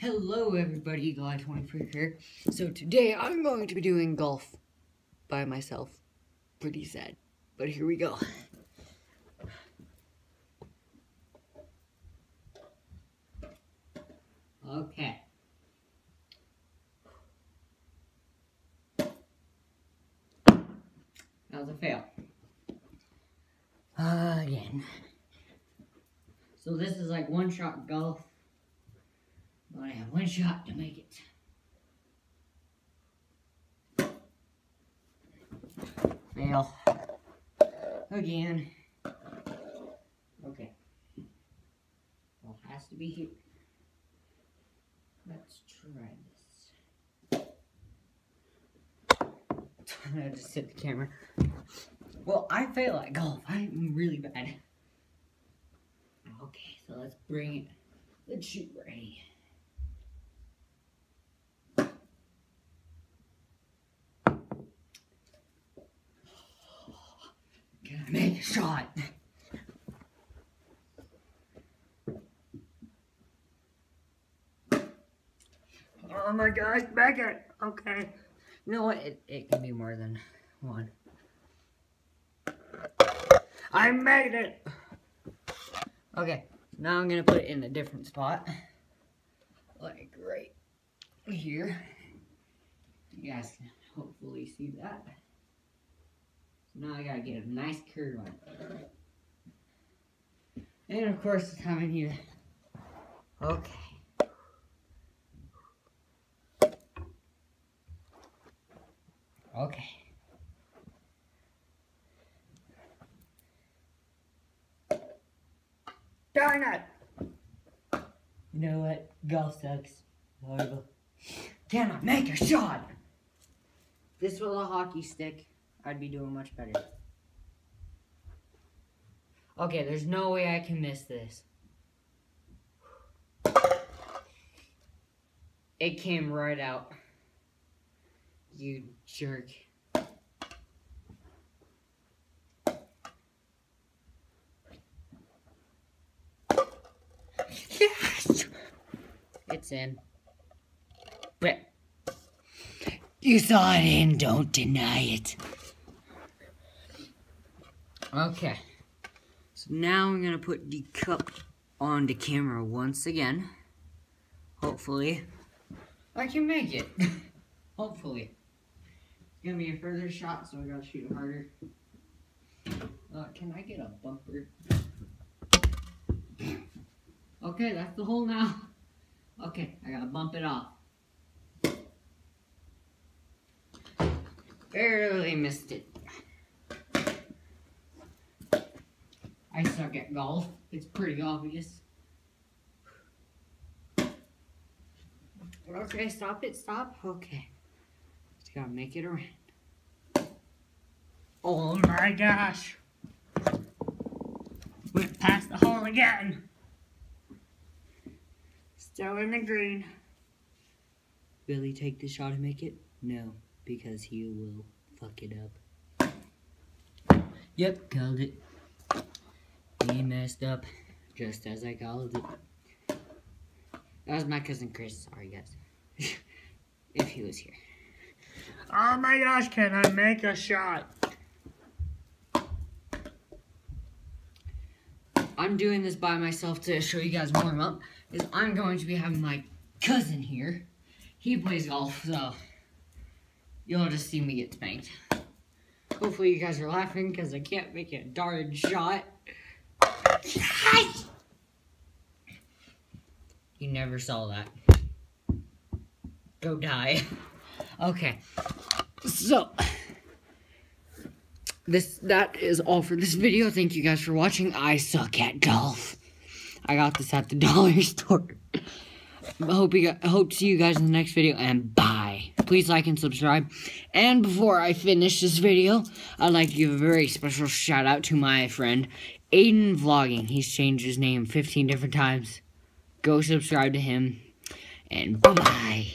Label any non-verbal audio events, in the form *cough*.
Hello everybody, Guy23 here. So today I'm going to be doing golf by myself. Pretty sad, but here we go. Okay. That was a fail. Again. So this is like one shot golf. I have one shot to make it. Fail. Again. Okay. Well, has to be here. Let's try this. *laughs* I just hit the camera. Well, I fail at golf. I'm really bad. Okay, so let's bring it. Let's shoot ready. Can I make a shot? Oh my gosh, back it. Okay. You know what? It, it can be more than one. I made it! Okay, now I'm gonna put it in a different spot. Like right here. You guys can hopefully see that. Now I gotta get a nice curve on it. And of course, it's having here. Okay. Okay. Darn it! You know what? Golf sucks. Horrible. Can I make a shot? This was a hockey stick. I'd be doing much better. Okay, there's no way I can miss this. It came right out. You jerk. Yes! It's in. But you saw it in, don't deny it. Okay. So now I'm gonna put the cup on the camera once again. Hopefully, I can make it. *laughs* Hopefully. Gonna be a further shot, so I gotta shoot harder. Uh, can I get a bumper? Okay, that's the hole now. *laughs* Okay, I gotta bump it off. Barely missed it. I suck at golf. It's pretty obvious. Okay, stop it, stop. Okay. Just gotta make it around. Oh my gosh. Went past the hole again. Still in the green. Will he take the shot and make it? No, because he will fuck it up. Yep, called it. He messed up, just as I called it. That was my cousin Chris. Sorry, guys. *laughs* if he was here. Oh my gosh, can I make a shot? I'm doing this by myself to show you guys warm up. Is I'm going to be having my cousin here. He plays golf, so you'll just see me get spanked. Hopefully you guys are laughing because I can't make a darn shot. You never saw that. Go die. *laughs* Okay. So this that is all for this video. Thank you guys for watching. I suck at golf. I got this at the *laughs* dollar store. I hope you I hope to see you guys in the next video and bye. Please like and subscribe. And before I finish this video, I'd like to give a very special shout out to my friend Aiden Vlogging. He's changed his name 15 different times. Go subscribe to him and bye bye.